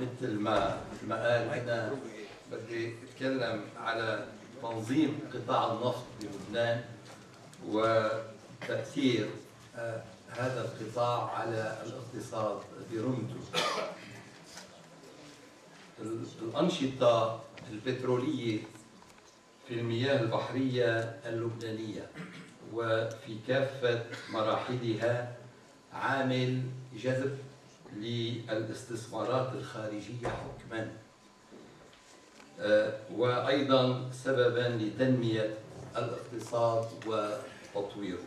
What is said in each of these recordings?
مثل ما ما قال أنا بدي اتكلم على تنظيم قطاع النفط بلبنان وتأثير آه، هذا القطاع على الاقتصاد برمته. الأنشطة البترولية في المياه البحرية اللبنانية وفي كافة مراحلها عامل جذب للإستثمارات الخارجية حكما. آه، وأيضا سببا لتنمية الاقتصاد وتطويره.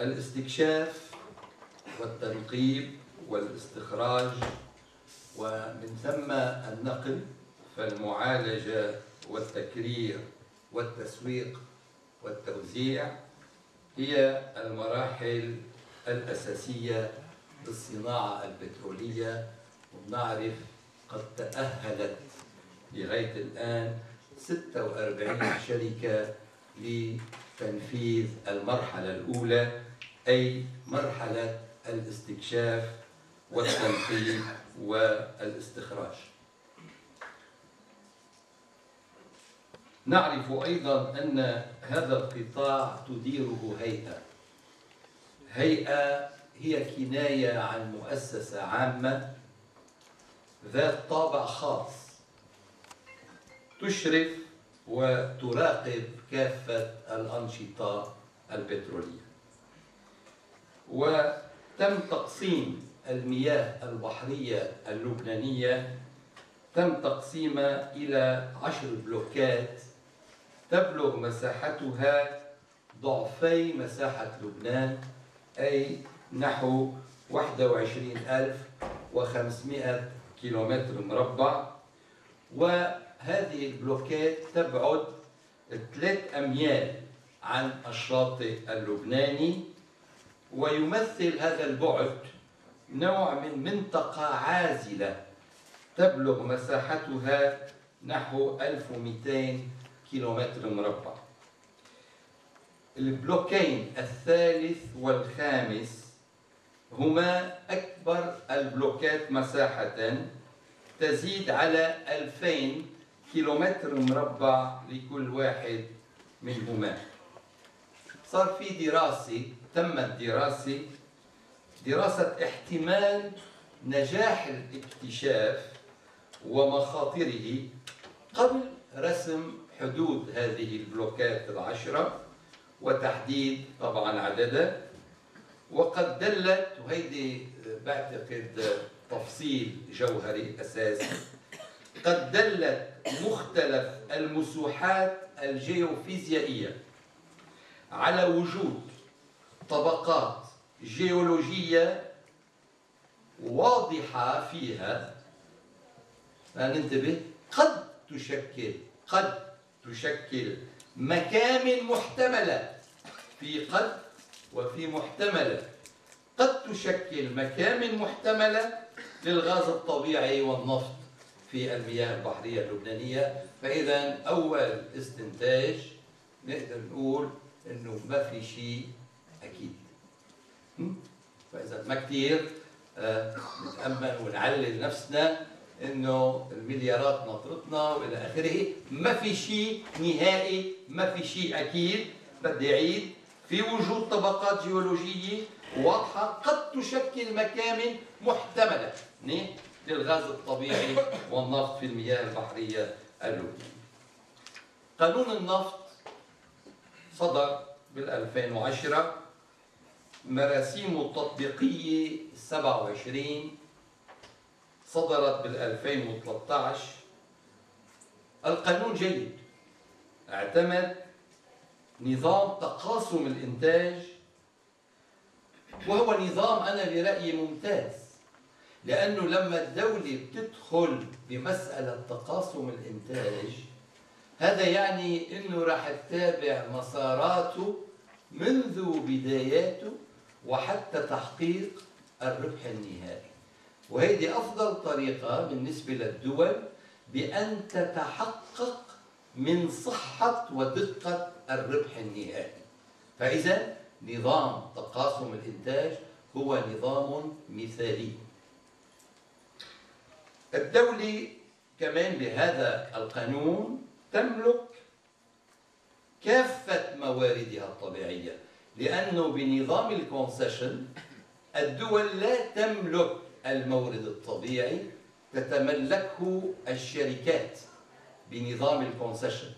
الاستكشاف والتنقيب والاستخراج ومن ثم النقل فالمعالجة والتكرير والتسويق والتوزيع هي المراحل الأساسية للصناعة البترولية ونعرف قد تأهلت لغاية الآن 46 شركة لتنفيذ المرحلة الأولى أي مرحلة الاستكشاف والتنقيب والاستخراج. نعرف أيضا أن هذا القطاع تديره هيئة هيئة هي كناية عن مؤسسة عامة ذات طابع خاص. تشرف وتراقب كافة الأنشطة البترولية. وتم تقسيم المياه البحرية اللبنانية تم تقسيمها إلى عشر بلوكات تبلغ مساحتها ضعفي مساحة لبنان أي نحو 21500 كيلومتر مربع. وهذه البلوكات تبعد ثلاث أميال عن الشاطئ اللبناني ويمثل هذا البعد نوع من منطقة عازلة تبلغ مساحتها نحو 1200 كيلومتر مربع. البلوكين الثالث والخامس هما أكبر البلوكات مساحة تزيد على 2000 كيلومتر مربع لكل واحد منهما. صار في دراسة تمت دراسة دراسة احتمال نجاح الاكتشاف ومخاطره قبل رسم حدود هذه البلوكات العشرة وتحديد طبعا عددها وقد دلت وهيدي بعتقد تفصيل جوهري أساسي. قد دلت مختلف المسوحات الجيوفيزيائية على وجود طبقات جيولوجية واضحة فيها. ننتبه. قد تشكل قد تشكل مكامن محتملة في قد وفي محتملة. قد تشكل مكامن محتملة للغاز الطبيعي والنفط في المياه البحرية اللبنانية. فإذا أول استنتاج نقدر نقول إنه ما في شيء أكيد. فإذا ما كثير آه، نتأمل ونعلل نفسنا إنه المليارات ناطرتنا وإلى آخره ما في شيء نهائي ما في شيء أكيد. بدي أعيد في وجود طبقات جيولوجية واضحة قد تشكل مكامن محتملة. للغاز الطبيعي والنفط في المياه البحرية اللبنانية. قانون النفط صدر بال 2010 مراسيمه التطبيقية 27 صدرت بال 2013 القانون جيد. اعتمد نظام تقاسم الإنتاج وهو نظام أنا برأيي ممتاز لأنه لما الدولة بتدخل بمسألة تقاسم الإنتاج هذا يعني أنه راح تتابع مساراته منذ بداياته وحتى تحقيق الربح النهائي. وهذه أفضل طريقة بالنسبة للدول بأن تتحقق من صحة ودقة الربح النهائي. فإذا نظام تقاسم الإنتاج هو نظام مثالي. الدولة كمان بهذا القانون تملك كافة مواردها الطبيعية لأنه بنظام ال concession الدول لا تملك المورد الطبيعي تتملكه الشركات بنظام ال concession.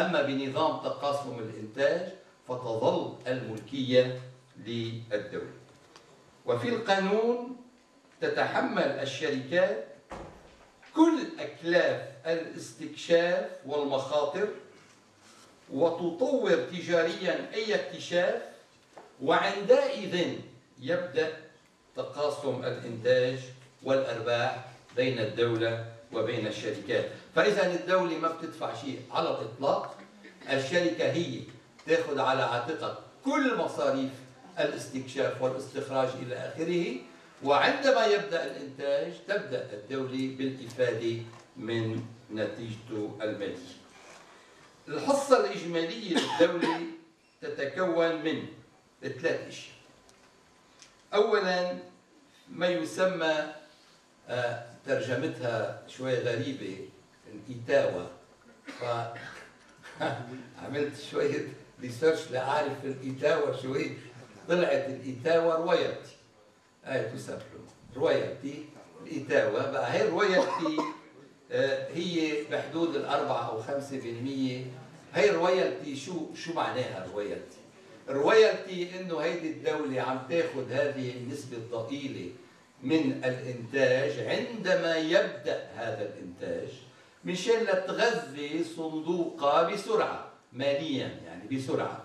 أما بنظام تقاسم الإنتاج فتظل الملكية للدولة. وفي القانون تتحمل الشركات كل أكلاف الاستكشاف والمخاطر وتطور تجاريا أي اكتشاف وعندئذ يبدأ تقاسم الإنتاج والأرباح بين الدولة وبين الشركات. فإذا الدولة ما بتدفع شيء على الإطلاق الشركة هي تأخذ على عاتقها كل مصاريف الاستكشاف والاستخراج إلى آخره وعندما يبدأ الإنتاج تبدأ الدولة بالإفادة من نتيجته المالية. الحصة الإجمالية للدولة تتكون من ثلاث أشياء. أولا ما يسمى آه، ترجمتها شوي غريبة الإتاوة فعملت شوية research لأعرف الإتاوة شو هي. طلعت الإتاوة royalty هاي تسمى royalty الإتاوة بقى هي ال royalty آه، هي بحدود الأربعة أو خمسة بالمية. هي ال royalty شو شو معناها ال royalty؟ ال royalty إنه هيدي الدولة عم تاخذ هذه النسبة الضئيلة من الإنتاج عندما يبدأ هذا الإنتاج مشان لتغذي صندوقها بسرعة ماليا يعني بسرعة.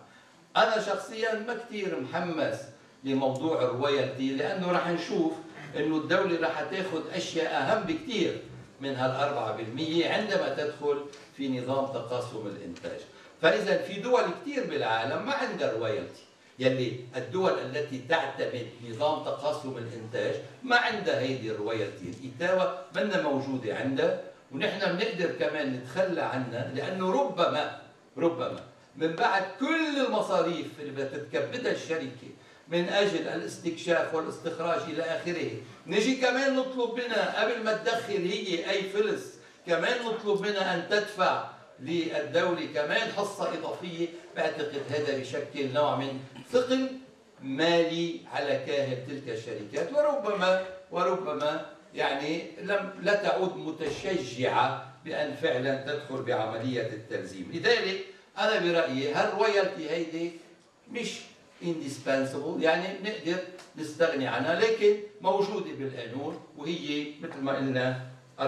أنا شخصيا ما كثير محمس لموضوع الرويالتي لأنه رح نشوف أنه الدولة رح تاخذ أشياء أهم بكثير من هالأربعة بالمية عندما تدخل في نظام تقاسم الإنتاج. فإذا في دول كثير بالعالم ما عندها رويالتي. يلي الدول التي تعتمد نظام تقاسم الإنتاج ما عندها هيدي الرويالتي. الإتاوة منا موجودة عندها ونحن بنقدر كمان نتخلى عنها لأنه ربما ربما من بعد كل المصاريف اللي بتتكبدها الشركة من أجل الاستكشاف والاستخراج إلى آخره. نجي كمان نطلب منها قبل ما تدخل هي أي فلس كمان نطلب منها أن تدفع للدولة كمان حصة إضافية بعتقد هذا بشكل نوع من ثقل مالي على كاهل تلك الشركات وربما وربما يعني لم لا تعود متشجعة بأن فعلا تدخل بعملية التلزيم. لذلك أنا برأيي هالرويالتي هيدي مش indispensable يعني نقدر نستغني عنها لكن موجودة بالقانون وهي مثل ما قلنا 4%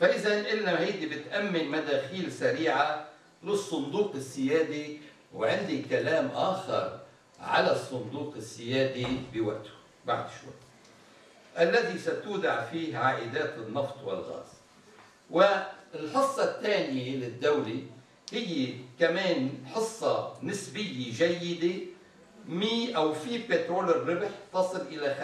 فإذا قلنا هيدي بتأمن مداخيل سريعة للصندوق السيادي وعندي كلام آخر على الصندوق السيادي بوقته بعد شوي. الذي ستودع فيه عائدات النفط والغاز. والحصة الثانية للدولة هي كمان حصة نسبية جيدة. مي أو في بترول الربح تصل إلى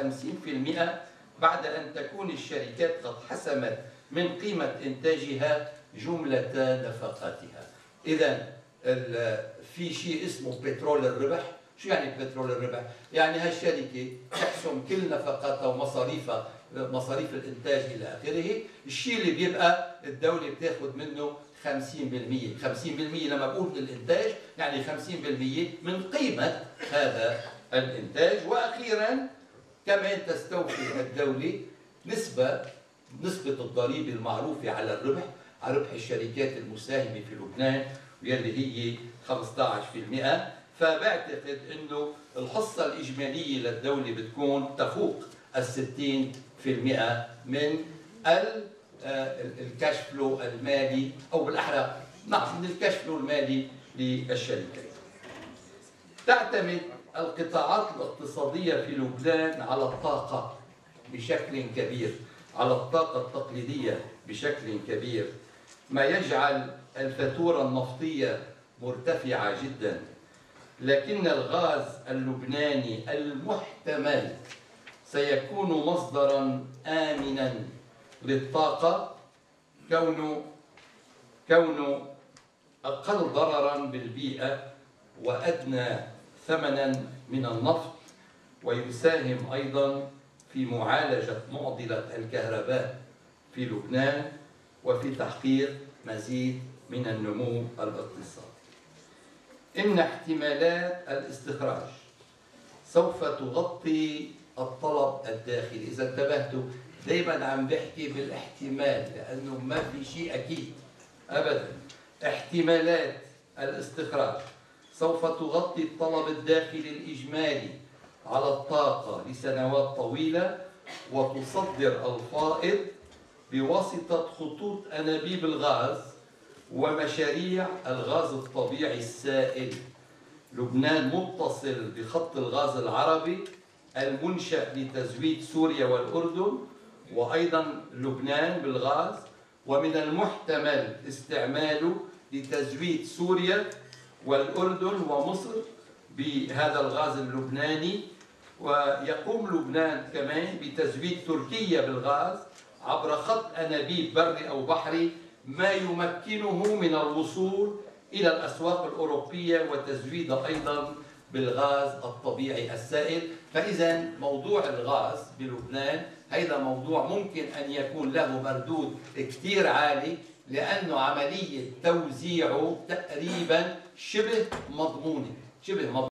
50% بعد أن تكون الشركات قد حسمت من قيمة إنتاجها جملة نفقاتها. إذا في شيء اسمه بترول الربح. شو يعني بترول الربح؟ يعني هالشركة تحسم كل نفقاتها ومصاريفها مصاريف الإنتاج إلى آخره. الشيء اللي بيبقى الدولة بتاخذ منه 50% 50% لما بقول الإنتاج يعني 50% من قيمة هذا الإنتاج. وأخيرا كمان تستوفي الدولة نسبة نسبة الضريبة المعروفة على الربح على ربح الشركات المساهمة في لبنان واللي هي 15% فبعتقد إنه الحصة الإجمالية للدولة بتكون تفوق ال 60% من الكاش فلو المالي أو بالأحرى نعم من الكاش فلو المالي للشركات. تعتمد القطاعات الاقتصادية في لبنان على الطاقة بشكل كبير على الطاقة التقليدية بشكل كبير. ما يجعل الفاتورة النفطية مرتفعة جدا. لكن الغاز اللبناني المحتمل سيكون مصدرا آمنا للطاقة كونه كونه أقل ضررا بالبيئة وأدنى ثمنا من النفط ويساهم أيضا في معالجة معضلة الكهرباء في لبنان وفي تحقيق مزيد من النمو الاقتصادي. إن احتمالات الاستخراج سوف تغطي الطلب الداخلي، إذا انتبهتوا دائما عم بحكي بالاحتمال لأنه ما في شيء أكيد أبدا. احتمالات الاستخراج سوف تغطي الطلب الداخلي الإجمالي على الطاقة لسنوات طويلة وتصدر الفائض بواسطة خطوط أنابيب الغاز ومشاريع الغاز الطبيعي السائل. لبنان متصل بخط الغاز العربي المنشأ لتزويد سوريا والأردن وأيضا لبنان بالغاز ومن المحتمل استعماله لتزويد سوريا والأردن ومصر بهذا الغاز اللبناني ويقوم لبنان كمان بتزويد تركيا بالغاز عبر خط أنابيب بري أو بحري ما يمكنه من الوصول إلى الأسواق الأوروبية وتزويد أيضا بالغاز الطبيعي السائل. فإذا موضوع الغاز بلبنان هذا موضوع ممكن أن يكون له مردود كثير عالي لأنه عملية توزيعه تقريبا شبه مضمونة شبه مضمونة.